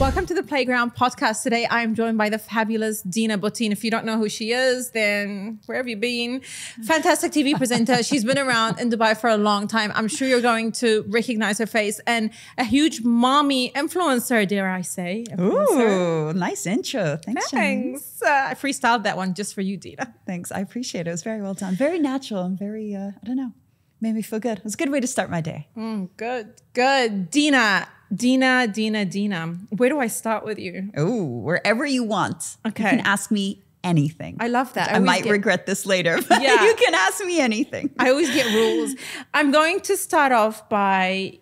Welcome to the Playground podcast. Today I am joined by the fabulous Dina Butti. If you don't know who she is, then where have you been? Fantastic TV presenter. She's been around in Dubai for a long time. I'm sure you're going to recognize her face and a huge mommy influencer, dare I say. Influencer. Ooh, nice intro. Thanks. Thanks. Uh, I freestyled that one just for you, Dina. Thanks. I appreciate it. It was very well done. Very natural and very, uh, I don't know, made me feel good. It was a good way to start my day. Mm, good, good. Dina, Dina, Dina, Dina. Where do I start with you? Oh, wherever you want. Okay. You can ask me anything. I love that. I, I might get, regret this later, but yeah. you can ask me anything. I always get rules. I'm going to start off by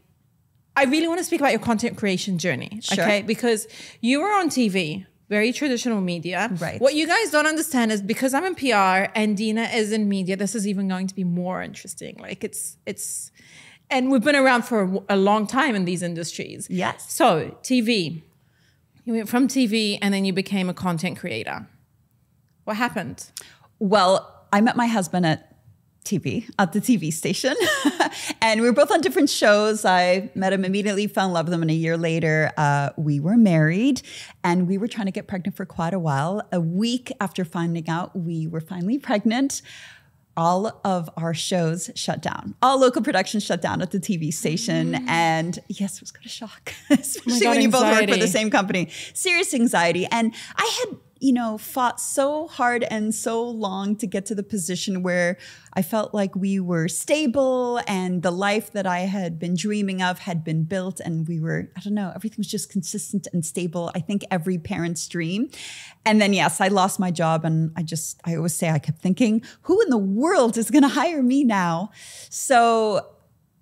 I really want to speak about your content creation journey. Sure. Okay. Because you were on TV, very traditional media. Right. What you guys don't understand is because I'm in PR and Dina is in media, this is even going to be more interesting. Like it's it's and we've been around for a long time in these industries. Yes. So, TV. You went from TV and then you became a content creator. What happened? Well, I met my husband at TV, at the TV station. and we were both on different shows. I met him immediately, fell in love with him, and a year later, uh, we were married and we were trying to get pregnant for quite a while. A week after finding out we were finally pregnant, all of our shows shut down. All local productions shut down at the TV station. Mm. And yes, it was kind of shock, especially oh God, when you anxiety. both work for the same company. Serious anxiety. And I had you know, fought so hard and so long to get to the position where I felt like we were stable and the life that I had been dreaming of had been built and we were, I don't know, everything was just consistent and stable. I think every parent's dream. And then, yes, I lost my job and I just, I always say, I kept thinking, who in the world is going to hire me now? So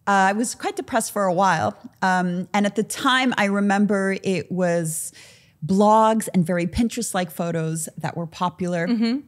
uh, I was quite depressed for a while. Um, and at the time, I remember it was, blogs and very Pinterest like photos that were popular. Mm-hmm.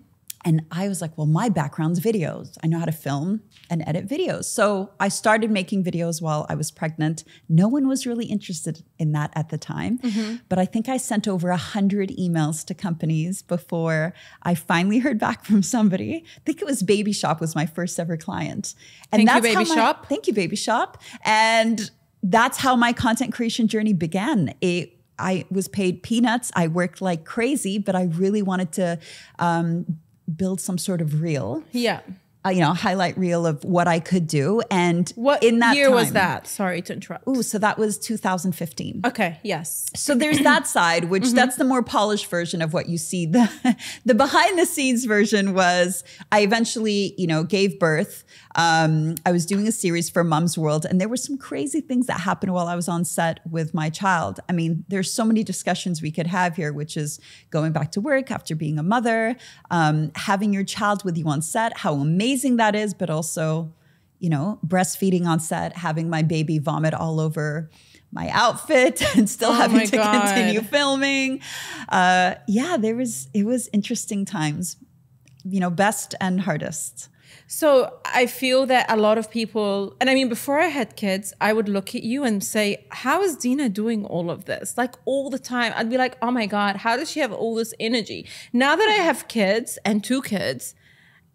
And I was like, well, my background's videos. I know how to film and edit videos. So I started making videos while I was pregnant. No one was really interested in that at the time. Mm-hmm. But I think I sent over a hundred emails to companies before I finally heard back from somebody. I think it was Baby Shop was my first ever client. And thank that's you, Baby my, Shop. Thank you, Baby Shop. And that's how my content creation journey began. It I was paid peanuts. I worked like crazy, but I really wanted to um, build some sort of reel. Yeah uh, you know, highlight reel of what I could do. And what in that year time, was that? Sorry to interrupt. Ooh, so that was 2015. Okay, yes. So there's that side, which mm-hmm. that's the more polished version of what you see. The the behind the scenes version was I eventually, you know, gave birth. Um, I was doing a series for Mom's World, and there were some crazy things that happened while I was on set with my child. I mean, there's so many discussions we could have here, which is going back to work after being a mother, um, having your child with you on set, how amazing amazing that is, but also, you know, breastfeeding on set, having my baby vomit all over my outfit and still oh having to God. continue filming. Uh, yeah, there was, it was interesting times, you know, best and hardest. So I feel that a lot of people, and I mean, before I had kids, I would look at you and say, How is Dina doing all of this? Like all the time. I'd be like, Oh my God, how does she have all this energy? Now that I have kids and two kids,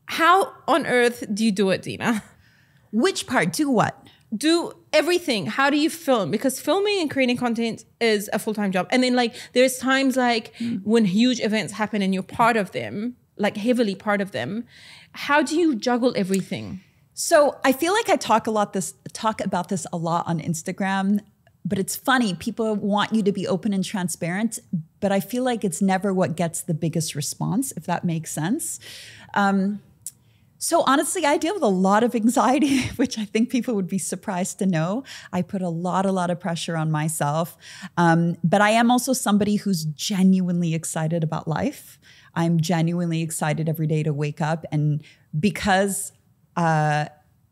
how on earth do you do it, Dina? Which part? Do what? Do everything. How do you film? Because filming and creating content is a full time job. And then, like, there's times like mm. when huge events happen and you're part of them, like heavily part of them. How do you juggle everything? So I feel like I talk a lot this talk about this a lot on Instagram, but it's funny. People want you to be open and transparent, but I feel like it's never what gets the biggest response, if that makes sense. Um, so honestly, I deal with a lot of anxiety, which I think people would be surprised to know. I put a lot, a lot of pressure on myself. Um, but I am also somebody who's genuinely excited about life. I'm genuinely excited every day to wake up. And because uh,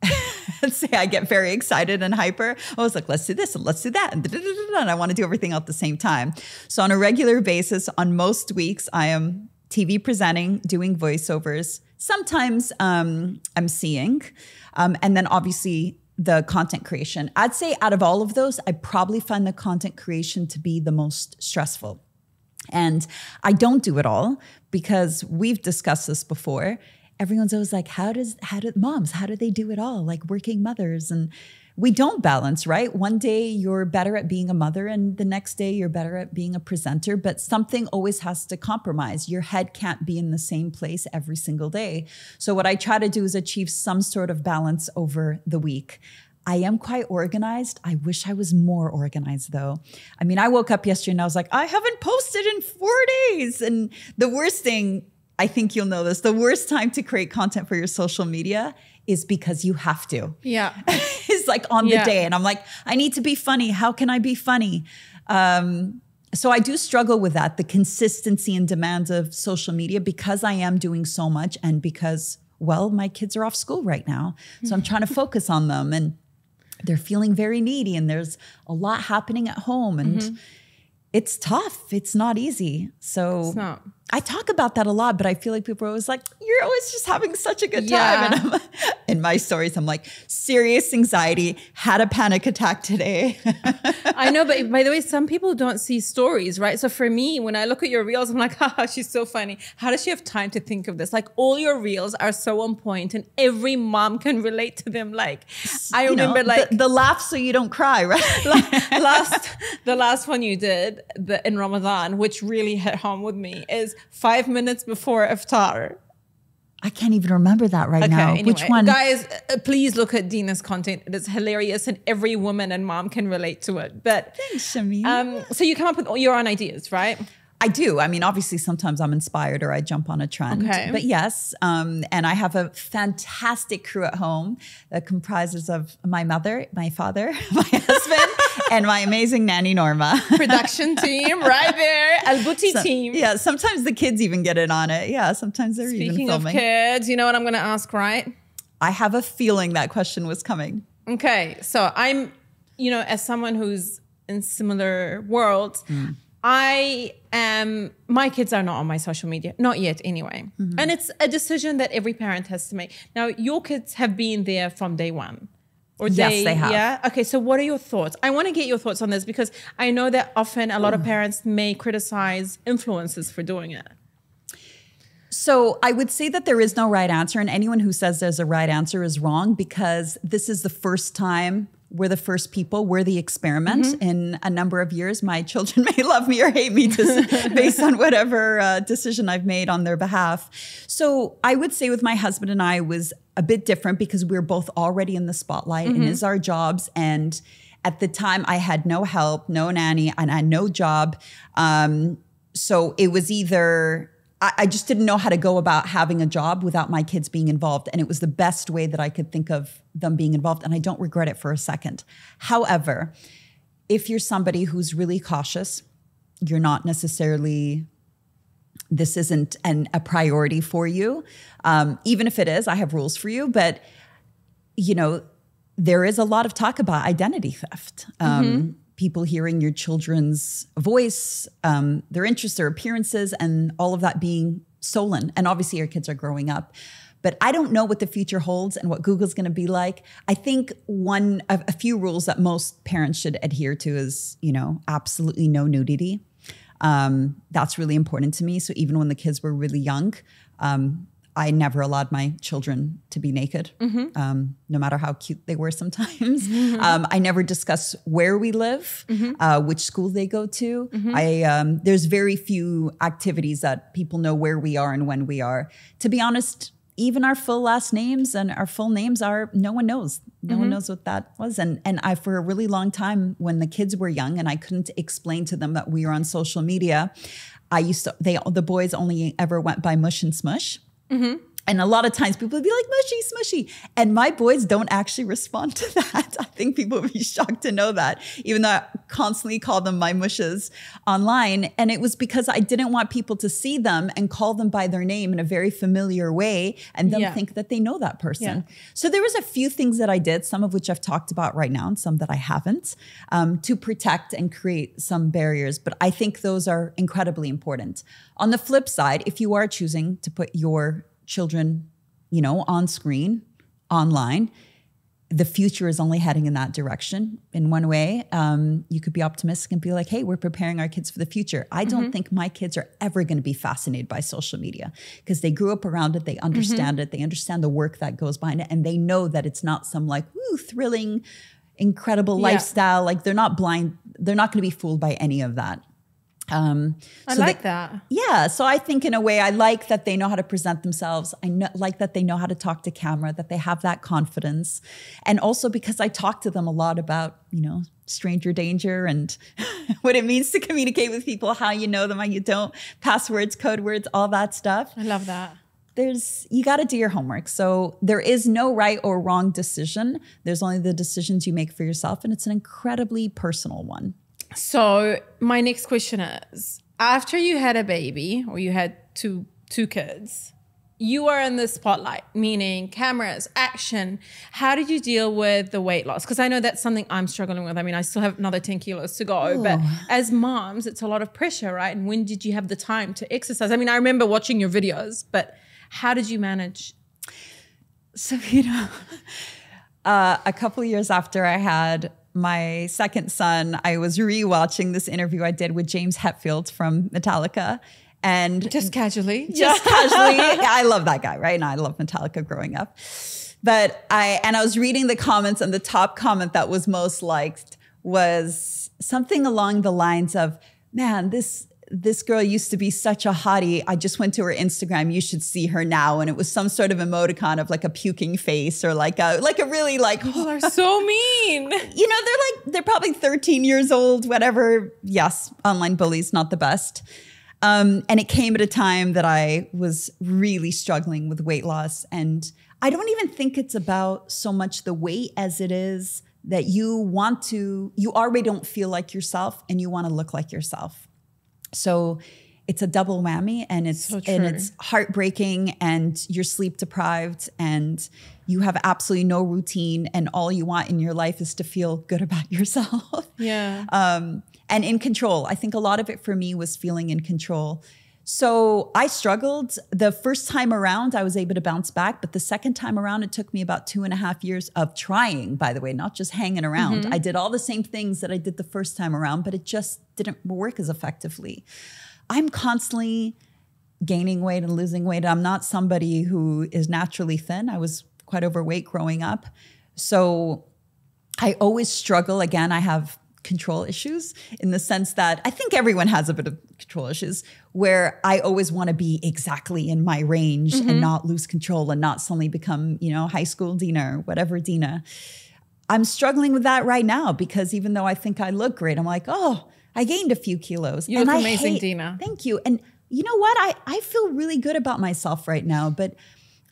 let's say I get very excited and hyper. I was like, let's do this and let's do that. And, and I want to do everything at the same time. So on a regular basis, on most weeks, I am TV presenting, doing voiceovers. Sometimes um, I'm seeing. Um, and then obviously the content creation. I'd say out of all of those, I probably find the content creation to be the most stressful. And I don't do it all because we've discussed this before. Everyone's always like, how does, how do moms, how do they do it all? Like working mothers. And we don't balance, right? One day you're better at being a mother, and the next day you're better at being a presenter, but something always has to compromise. Your head can't be in the same place every single day. So, what I try to do is achieve some sort of balance over the week. I am quite organized. I wish I was more organized though. I mean, I woke up yesterday and I was like, I haven't posted in four days. And the worst thing, I think you'll know this, the worst time to create content for your social media is because you have to. Yeah. it's like on the day. And I'm like, I need to be funny. How can I be funny? Um, so I do struggle with that, the consistency and demands of social media because I am doing so much and because, well, my kids are off school right now. So I'm trying to focus on them and they're feeling very needy and there's a lot happening at home and it's tough. It's not easy. So It's not. I talk about that a lot, but I feel like people are always like, "You're always just having such a good Yeah. time." And I'm, in my stories, I'm like, "Serious anxiety, had a panic attack today." I know, but by the way, some people don't see stories, right? So for me, when I look at your reels, I'm like, haha, she's so funny. How does she have time to think of this? Like all your reels are so on point and every mom can relate to them. Like I You know, remember like the, the laugh so you don't cry, right? last the last one you did the, in Ramadan, which really hit home with me, is five minutes before iftar. I can't even remember that right Okay, now. anyway, Which one? guys? uh, Please look at Dina's content. It is hilarious, and every woman and mom can relate to it. But Thanks, Shami. um, so you come up with all your own ideas, right? I do. I mean, obviously, sometimes I'm inspired or I jump on a trend. Okay. But yes, um, and I have a fantastic crew at home that comprises of my mother, my father, my husband, and my amazing nanny Norma. Production team, right there, Al Butti So- team. Yeah, sometimes the kids even get in on it. Yeah, sometimes they're even filming. Speaking of kids, you know what I'm going to ask, right? I have a feeling that question was coming. Okay, so I'm, you know, as someone who's in similar worlds, I am. My kids are not on my social media, not yet, anyway. Mm-hmm. And it's a decision that every parent has to make. Now, your kids have been there from day one. Or Yes, they have. Yeah. Okay. So, what are your thoughts? I want to get your thoughts on this because I know that often a lot of mm. parents may criticize influencers for doing it. So I would say that there is no right answer, and anyone who says there's a right answer is wrong because this is the first time we're the first people, we're the experiment. In a number of years, my children may love me or hate me just based on whatever uh, decision I've made on their behalf. So I would say with my husband and I was a bit different because we are both already in the spotlight and is our jobs and. At the time, I had no help, no nanny, and I had no job. Um, so it was either I, I just didn't know how to go about having a job without my kids being involved. And it was the best way that I could think of them being involved. And I don't regret it for a second. However, if you're somebody who's really cautious, you're not necessarily this isn't an, a priority for you. Um, even if it is, I have rules for you. But you know, there is a lot of talk about identity theft. Um, People hearing your children's voice, um, their interests, their appearances, and all of that being stolen. And obviously, your kids are growing up. But I don't know what the future holds and what Google's going to be like. I think one of a few rules that most parents should adhere to is, you know, absolutely no nudity. Um, that's really important to me. So even when the kids were really young, um, I never allowed my children to be naked, um, no matter how cute they were sometimes. Um, I never discuss where we live, uh, which school they go to. I um, there's very few activities that people know where we are and when we are. To be honest, even our full last names and our full names are no one knows. No one knows what that was. And and I for a really long time when the kids were young and I couldn't explain to them that we were on social media, I used to they the boys only ever went by mush and smush. Mm-hmm. And a lot of times people would be like, mushy, smushy. And my boys don't actually respond to that. I think people would be shocked to know that, even though I constantly call them my mushes online. And it was because I didn't want people to see them and call them by their name in a very familiar way and then Yeah. think that they know that person. Yeah. So there was a few things that I did, some of which I've talked about right now and some that I haven't, um, to protect and create some barriers. But I think those are incredibly important. On the flip side, if you are choosing to put your children, you know, on screen, online, the future is only heading in that direction. In one way, um, you could be optimistic and be like, hey, we're preparing our kids for the future. I don't think my kids are ever going to be fascinated by social media because they grew up around it, they understand it, they understand the work that goes behind it, and they know that it's not some like, woo, thrilling, incredible Yeah. lifestyle. Like they're not blind. They're not going to be fooled by any of that. Um, I so like that. yeah. So I think in a way, I like that they know how to present themselves. I know, like that they know how to talk to camera, that they have that confidence. And also because I talk to them a lot about, you know, stranger danger and what it means to communicate with people, how you know them, how you don't, passwords, code words, all that stuff. I love that. There's, you got to do your homework. So there is no right or wrong decision. There's only the decisions you make for yourself. And it's an incredibly personal one. So my next question is: After you had a baby or you had two two kids, you are in the spotlight, meaning cameras, action. How did you deal with the weight loss? Because I know that's something I'm struggling with. I mean, I still have another ten kilos to go, but as moms, it's a lot of pressure, right? And when did you have the time to exercise? I mean, I remember watching your videos, but how did you manage? So, you know, uh, a couple years after I had my second son, I was rewatching this interview I did with James Hetfield from Metallica. And Just casually, just casually, I love that guy, right? And I love Metallica growing up. But I, and I was reading the comments, and the top comment that was most liked was something along the lines of, man, this this girl used to be such a hottie. I just went to her Instagram. You should see her now. And it was some sort of emoticon of like a puking face or like a like a really like People are so mean. you know, they're like they're probably 13 years old, whatever. Yes, online bullies not the best. Um, and it came at a time that I was really struggling with weight loss. And I don't even think it's about so much the weight as it is that you want to, you already don't feel like yourself and you want to look like yourself. So it's a double whammy and it's So and it's heartbreaking and you're sleep deprived and you have absolutely no routine and all you want in your life is to feel good about yourself. Yeah. um, and in control. I think a lot of it for me was feeling in control. So I struggled. The first time around, I was able to bounce back, but the second time around, it took me about two and a half years of trying, by the way, not just hanging around. Mm-hmm. I did all the same things that I did the first time around, but it just didn't work as effectively. I'm constantly gaining weight and losing weight. I'm not somebody who is naturally thin. I was quite overweight growing up. So I always struggle. Again, I have control issues in the sense that I think everyone has a bit of control issues where I always want to be exactly in my range and mm-hmm. not lose control and not suddenly become, you know, high school Dina or whatever Dina. I'm struggling with that right now because even though I think I look great, I'm like, oh, I gained a few kilos. You And look I amazing, hate- Dina. Thank you. And you know what? I, I feel really good about myself right now, but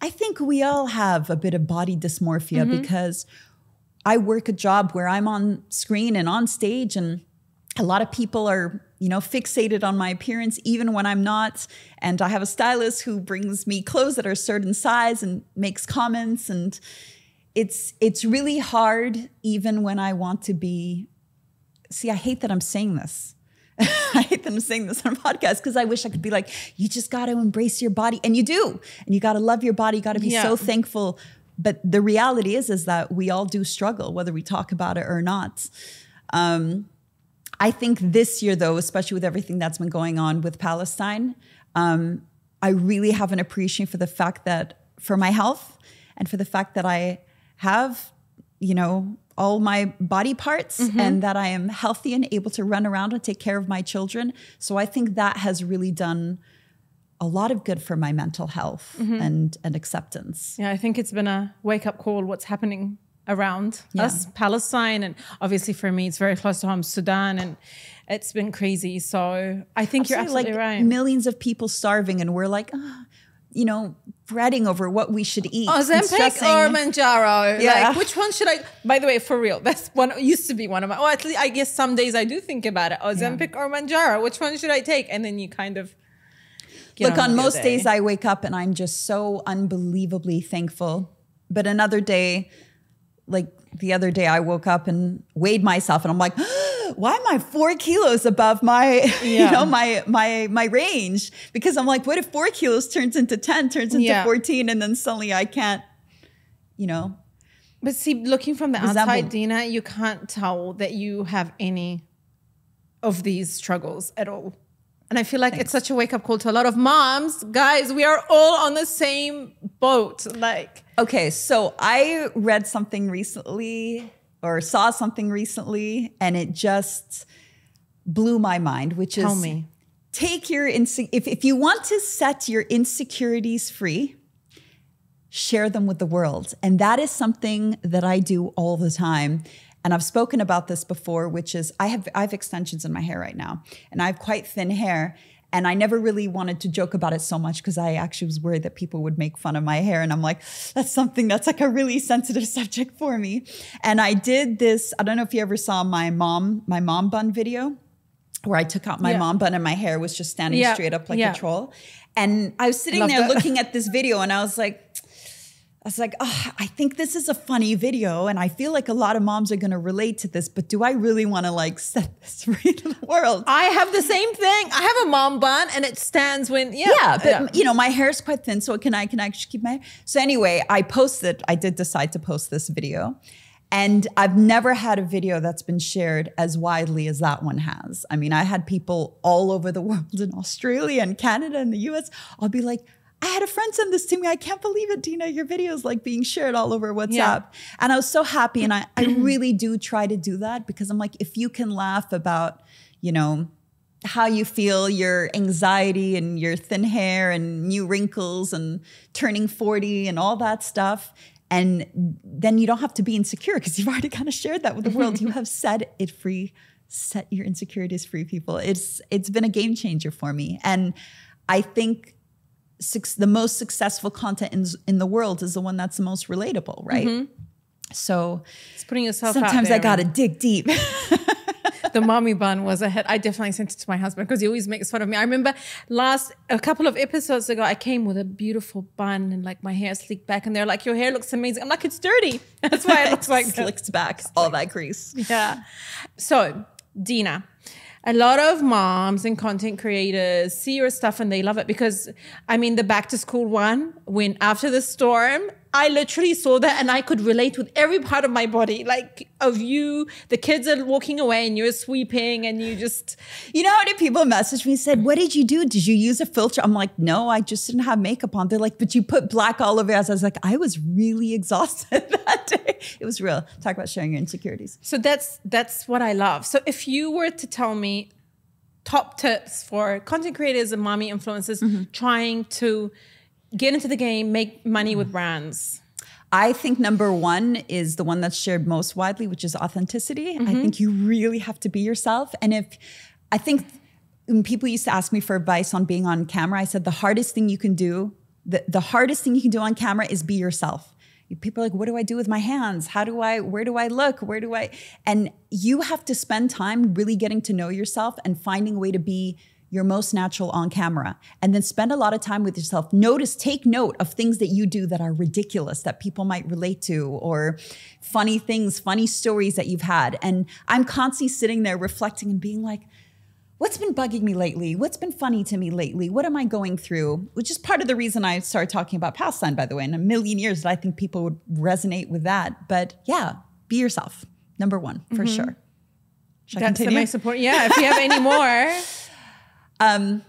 I think we all have a bit of body dysmorphia mm-hmm. because I work a job where I'm on screen and on stage, and a lot of people are, you know, fixated on my appearance, even when I'm not. And I have a stylist who brings me clothes that are a certain size and makes comments. And it's it's really hard, even when I want to be. See, I hate that I'm saying this. I hate that I'm saying this on a podcast because I wish I could be like, you just got to embrace your body, and you do, and you got to love your body. You got to be Yeah. so thankful. But the reality is, is that we all do struggle, whether we talk about it or not. Um, I think this year, though, especially with everything that's been going on with Palestine, um, I really have an appreciation for the fact that for my health and for the fact that I have, you know, all my body parts and that I am healthy and able to run around and take care of my children. So I think that has really done a lot of good for my mental health and and acceptance. Yeah, I think it's been a wake up call what's happening around Yeah. us, Palestine. And obviously for me, it's very close to home, Sudan. And it's been crazy. So I think you're Absolutely, absolutely like right. millions of people starving, and we're like, ah, you know, fretting over what we should eat. Ozempic stressing. or Mounjaro? Yeah. Like, which one should I? By the way, for real, that's one used to be one of my. Well, at least I guess some days I do think about it. Ozempic or Mounjaro? Which one should I take? And then you kind of get Look, on your most day. days I wake up and I'm just so unbelievably thankful. But another day, like the other day, I woke up and weighed myself, and I'm like, why am I four kilos above my, Yeah. you know, my my my range? Because I'm like, what if four kilos turns into ten, turns into Yeah. 14, and then suddenly I can't, you know, But see, looking from the Resemble- outside, Dina, you can't tell that you have any of these struggles at all. And I feel like it's such a wake up call to a lot of moms. Guys, we are all on the same boat. Like, Okay, so I read something recently or saw something recently and it just blew my mind, which Tell is me. take your inse- if, if you want to set your insecurities free, share them with the world. And that is something that I do all the time. And I've spoken about this before, which is I have I have extensions in my hair right now, and I have quite thin hair. And I never really wanted to joke about it so much because I actually was worried that people would make fun of my hair. And I'm like, that's something that's like a really sensitive subject for me. And I did this, I don't know if you ever saw my mom, my mom bun video where I took out my Yeah. mom bun and my hair was just standing Yeah, straight up like yeah. a troll. And I was sitting Love there that. looking at this video and I was like, I was like, oh, I think this is a funny video, and I feel like a lot of moms are going to relate to this. But do I really want to like set this free to the world? I have the same thing. I have a mom bun and it stands when, yeah. yeah, but you know, my hair is quite thin, so can I can actually keep my. So anyway, I posted. I did decide to post this video, and I've never had a video that's been shared as widely as that one has. I mean, I had people all over the world in Australia and Canada and the U.S. I'll be like. I had a friend send this to me. I can't believe it, Dina. Your video is like being shared all over WhatsApp. Yeah. And I was so happy. And I, I really do try to do that because I'm like, if you can laugh about, you know, how you feel, your anxiety and your thin hair and new wrinkles and turning 40 and all that stuff. And then you don't have to be insecure because you've already kind of shared that with the world. you have set it free, set your insecurities free, people. It's it's been a game changer for me. And I think the most successful content in, in the world is the one that's the most relatable, right? Mm-hmm. So It's putting yourself out sometimes I gotta dig deep. the mommy bun was a hit. I definitely sent it to my husband because he always makes fun of me. I remember last a couple of episodes ago, I came with a beautiful bun and like my hair slicked back, and they're like, "Your hair looks amazing." I'm like, "It's dirty." That's why it looks like slicked back all that grease. Yeah. So, Dina, a lot of moms and content creators see your stuff and they love it because, I mean, the back to school one, when after the storm, I literally saw that and I could relate with every part of my body, like of you. The kids are walking away and you're sweeping and you just, You know how many people messaged me and said, What did you do? Did you use a filter? I'm like, No, I just didn't have makeup on. They're like, But you put black all over us. I was like, I was really exhausted that day. It was real. Talk about sharing your insecurities. so that's that's what I love. So if you were to tell me top tips for content creators and mommy influencers mm-hmm. trying to get into the game, make money with mm-hmm. brands. I think number one is the one that's shared most widely, which is authenticity. I mm-hmm. think you really have to be yourself. And if I think when people used to ask me for advice on being on camera, I said the hardest thing you can do, the, the hardest thing you can do on camera is be yourself. People are like, what do I do with my hands? How do I, where do I look? Where do I? And you have to spend time really getting to know yourself and finding a way to be your most natural on camera and then spend a lot of time with yourself. Notice take note of things that you do that are ridiculous that people might relate to or funny things funny stories that you've had. And i'm constantly sitting there reflecting and being like what's been bugging me lately? What's been funny to me lately? What am i going through? Which is part of the reason i started talking about Palestine, by the way in a million years that i think people would resonate with that. But yeah be yourself number one for mm-hmm. sure. Should I That's continue? nice support. Yeah, if you have any more. Um,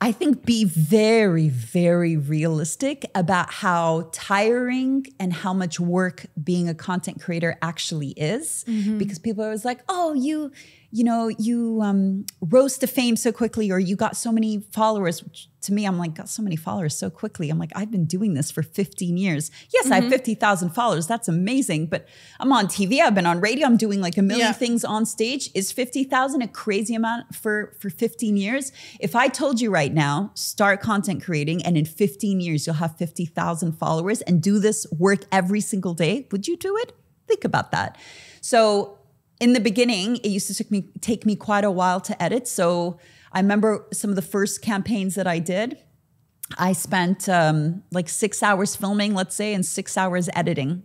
I think be very, very realistic about how tiring and how much work being a content creator actually is. Mm-hmm. Because people are always like, oh, you, you know, you um, rose to fame so quickly, or you got so many followers. Which to me, I'm like, got so many followers so quickly. I'm like, I've been doing this for 15 years. Yes, I have 50,000 followers. That's amazing. But I'm on TV. I've been on radio. I'm doing like a million Yeah. things on stage. Is 50,000 a crazy amount for, for 15 years? If I told you right now, start content creating and in 15 years you'll have 50,000 followers and do this work every single day, would you do it? Think about that. So in the beginning, it used to take me take me quite a while to edit. So I remember some of the first campaigns that I did. I spent um, like six hours filming, let's say, and six hours editing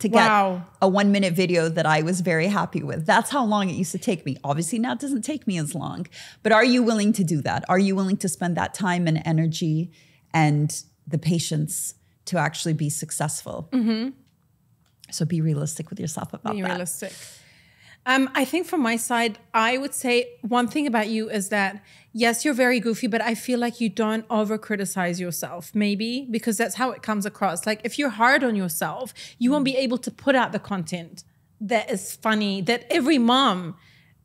to get Wow. a one minute video that I was very happy with. That's how long it used to take me. Obviously, now it doesn't take me as long. But are you willing to do that? Are you willing to spend that time and energy and the patience to actually be successful? So be realistic with yourself about Be that. realistic. Um, I think from my side, I would say one thing about you is that yes, you're very goofy, but I feel like you don't over criticize yourself, maybe because that's how it comes across. Like if you're hard on yourself, you won't be able to put out the content that is funny that every mom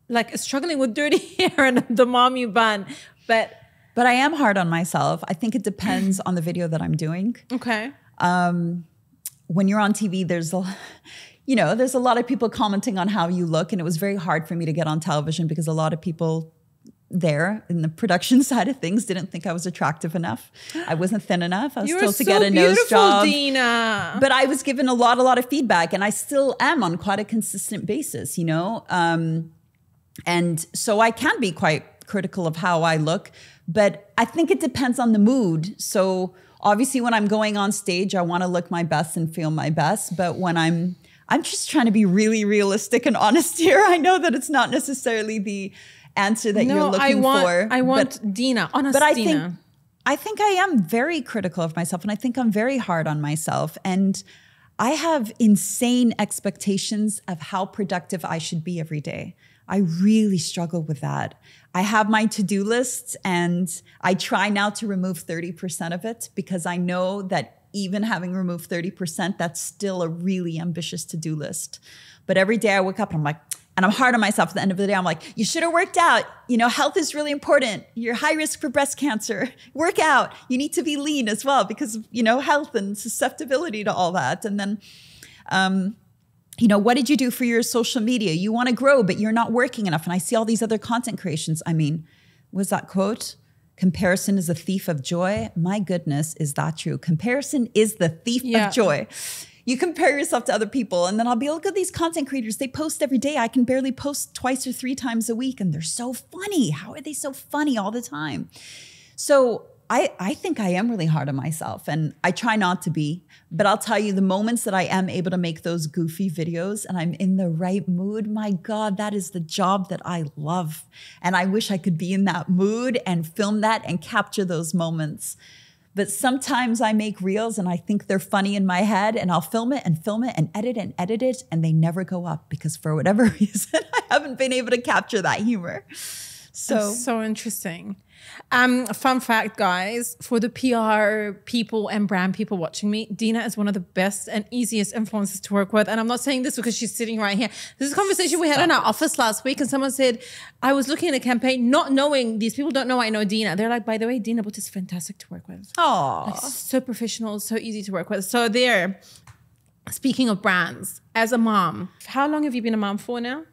like is struggling with dirty hair and the mommy bun. But But I am hard on myself. I think it depends on the video that I'm doing. okay. Um, when you're on TV, there's a, you know, there's a lot of people commenting on how you look, and it was very hard for me to get on television because a lot of people there in the production side of things didn't think I was attractive enough. I wasn't thin enough. I was You still were to so get a nose job. Dina. But I was given a lot, a lot of feedback, and I still am on quite a consistent basis, you know. Um, and so I can be quite critical of how I look, but I think it depends on the mood. So obviously, when I'm going on stage, I want to look my best and feel my best. But when I'm, I'm just trying to be really realistic and honest here. I know that it's not necessarily the answer that you're no, looking I want for. I but- want Dina, honest but I Dina. think I think I am very critical of myself and I think I'm very hard on myself and I have insane expectations of how productive I should be every day. I really struggle with that. I have my to-do lists and I try now to remove 30% of it because I know that even having removed 30%, that's still a really ambitious to-do list. But every day I wake up and I'm like, and I'm hard on myself at the end of the day. I'm like, you should have worked out. You know, health is really important. You're high risk for breast cancer. Work out. You need to be lean as well because you know, health and susceptibility to all that. And then, um, you know, what did you do for your social media? You want to grow, but you're not working enough. And I see all these other content creations. I mean, was that quote? Comparison is a thief of joy. My goodness, is that true? Comparison is the thief Yeah. of joy. You compare yourself to other people, and then I'll be, look at these content creators. They post every day. I can barely post twice or three times a week, and they're so funny. How are they so funny all the time? So I, I think I am really hard on myself and I try not to be, but I'll tell you the moments that I am able to make those goofy videos and I'm in the right mood, my God, that is the job that I love. And I wish I could be in that mood and film that and capture those moments. But sometimes I make reels and I think they're funny in my head and I'll film it and film it and edit and edit it and they never go up because for whatever reason I haven't been able to capture that humor. So so interesting. Um, fun fact, guys, for the PR people and brand people watching me, Dina is one of the best and easiest influencers to work with. And I'm not saying this because she's sitting right here. This is a conversation we had in our office last week, and someone said, I was looking at a campaign, not knowing these people don't know I know Dina. They're like, by the way, Dina Butti is fantastic to work with. Aw. so professional, so easy to work with. So there, speaking of brands, as a mom, how long have you been a mom for now?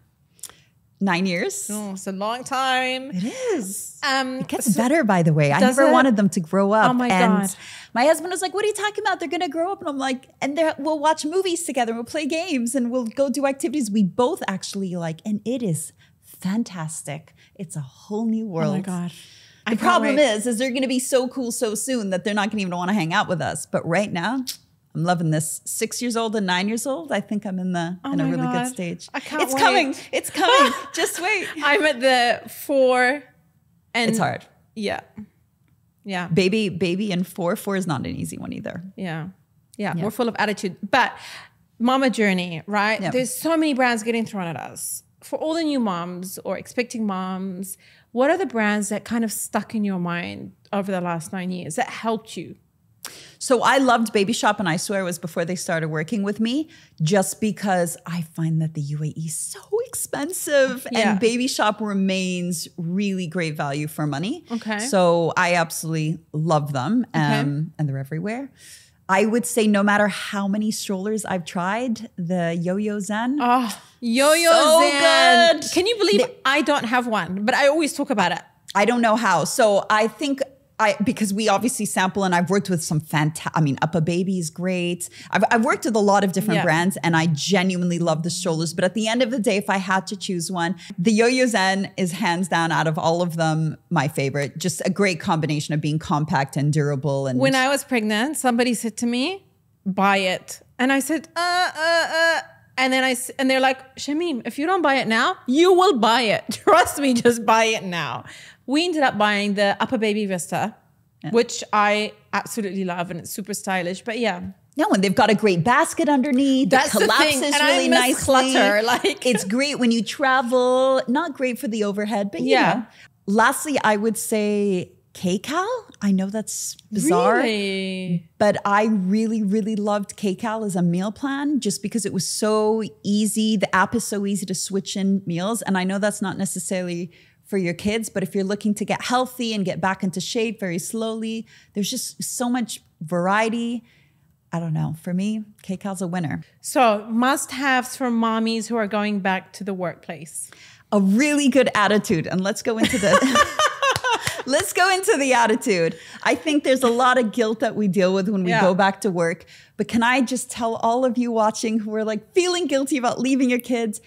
Nine years. Oh, it's a long time. It is. Um, It gets better, by the way. I never it? wanted them to grow up. Oh my and God. my husband was like, What are you talking about? They're going to grow up. And I'm like, And we'll watch movies together. We'll play games and we'll go do activities we both actually like. And it is fantastic. It's a whole new world. Oh my god. The problem is, is they're going to be so cool so soon that they're not going to even want to hang out with us. But right now, I'm loving this. Six years old and nine years old. I think I'm in the oh in a Oh really God. good stage. I can't it's wait. coming. It's coming. Just wait. I'm at the four and It's hard. Yeah. Yeah. Baby, baby, and four. Four is not an easy one either. Yeah. Yeah. We're full of attitude. But mama journey, right? Yeah. There's so many brands getting thrown at us. For all the new moms or expecting moms, what are the brands that kind of stuck in your mind over the last nine years that helped you? So I loved Baby Shop, and I swear it was before they started working with me, just because I find that the UAE is so expensive, Yeah. and Baby Shop remains really great value for money. Okay. So I absolutely love them, um, and they're everywhere. I would say no matter how many strollers I've tried, the Yo-Yo Zen. Oh, Yo-Yo So Zen. good. Can you believe I don't have one, but I always talk about it. I don't know how. So I think I because we obviously sample and I've worked with some fantastic. I mean, UPPAbaby is great. I've, I've worked with a lot of different Yeah. brands and I genuinely love the strollers. But at the end of the day, if I had to choose one, the Yo-Yo Zen is hands down out of all of them my favorite. Just a great combination of being compact and durable. And When I was pregnant, somebody said to me, "Buy it," and I said, "Uh, uh, uh." And then I and they're like, "Shamim, if you don't buy it now, you will buy it. Trust me, just buy it now." We ended up buying the UPPAbaby Vista, which I absolutely love, and it's super stylish. But yeah, No, and they've got a great basket underneath. That's it the collapses thing, and I really nicely. clutter, like- it's great when you travel. Not great for the overhead, but Yeah. know. Lastly, I would say KCAL. I know that's bizarre, Really? but I really, really loved KCAL as a meal plan just because it was so easy. The app is so easy to switch in meals. And I know that's not necessarily for your kids, but if you're looking to get healthy and get back into shape very slowly, there's just so much variety. I don't know. For me, KCAL's a winner. So, must haves for mommies who are going back to the workplace. A really good attitude. And let's go into the. Let's go into the attitude. I think there's a lot of guilt that we deal with when we Yeah. go back to work. But can I just tell all of you watching who are like feeling guilty about leaving your kids?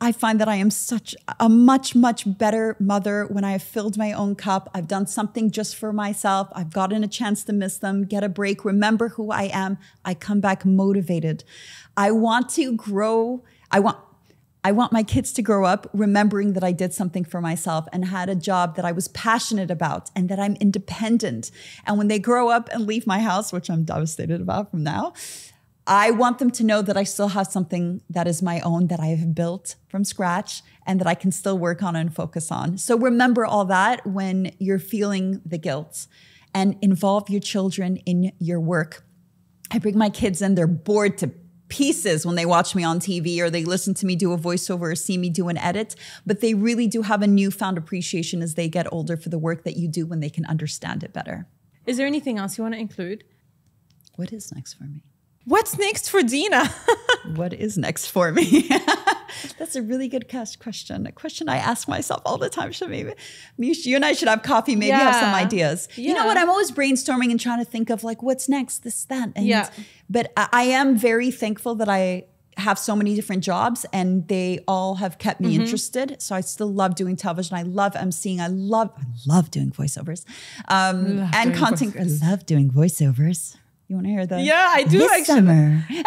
I find that I am such a much, much better mother when I have filled my own cup. I've done something just for myself. I've gotten a chance to miss them, get a break, remember who I am. I come back motivated. I want to grow. I want I want my kids to grow up remembering that I did something for myself and had a job that I was passionate about and that I'm independent. And when they grow up and leave my house, which I'm devastated about from now, I want them to know that I still have something that is my own that I have built from scratch and that I can still work on and focus on. So remember all that when you're feeling the guilt and involve your children in your work. I bring my kids in, they're bored to pieces when they watch me on TV or they listen to me do a voiceover or see me do an edit, but they really do have a newfound appreciation as they get older for the work that you do when they can understand it better. Is there anything else you want to include? What is next for me? What's next for Dina? What is next for me? That's a really good question. A question I ask myself all the time. Should maybe, Mish, you and I should have coffee, maybe have some Yeah. ideas. You know what? I'm always brainstorming and trying to think of like what's next, this, that. And, Yeah. But I, I am very thankful that I have so many different jobs and they all have kept Mm-hmm. me interested. So I still love doing television. I love emceeing. I love, I love doing voiceovers. Um, Love and doing content. I love doing voiceovers. You want to hear that? Yeah, I do This actually. Summer. yeah.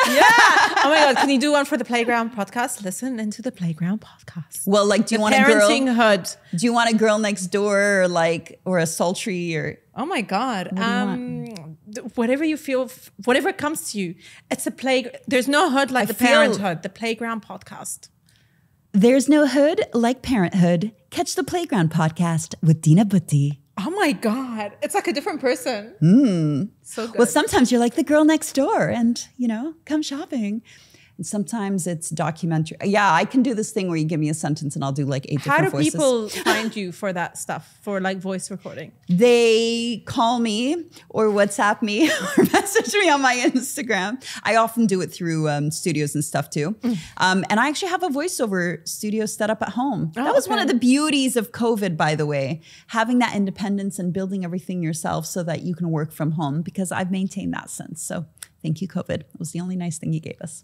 Oh my God. Can you do one for the Playground podcast? Listen into the Playground podcast. Well, like, do you the want a girl? parenting hood. Do you want a girl next door or like or a sultry or Oh my God. you um, whatever you feel, whatever comes to you. It's a play. There's no hood like I the parenthood, the Playground podcast. There's no hood like parenthood. Catch the playground podcast with Dina Butti. Oh my God. It's like a different person. Hmm. So good. Well, sometimes you're like the girl next door and, you know, come shopping. And sometimes it's documentary. Yeah, I can do this thing where you give me a sentence and I'll do like eight How different do people find you for that stuff, for like voice recording? they call me or WhatsApp me or message me on my Instagram. I often do it through um, studios and stuff too. Mm. Um, and I actually have a voiceover studio set up at home. Oh, that was one of the beauties of COVID, by the way, having that independence and building everything yourself so that you can work from home because I've maintained that since. So thank you, COVID. It was the only nice thing you gave us.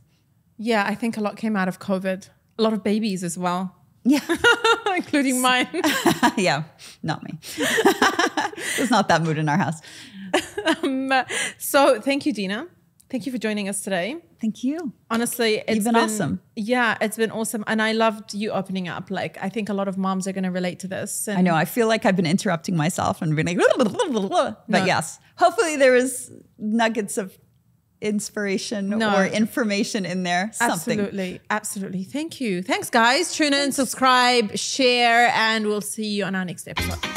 Yeah, I think a lot came out of COVID. A lot of babies as well, Yeah. including mine. yeah. Not me. There's not that mood in our house. Um, so thank you, Dina. Thank you for joining us today. Thank you. Honestly, it's been awesome. Yeah, it's been awesome, and I loved you opening up. Like, I think a lot of moms are going to relate to this. And I know. I feel like I've been interrupting myself and being like, but No. yes, hopefully there is nuggets of inspiration No. or information in there. Something. Absolutely, absolutely. Thank you. Thanks, guys. Tune in, subscribe, share, and we'll see you on our next episode.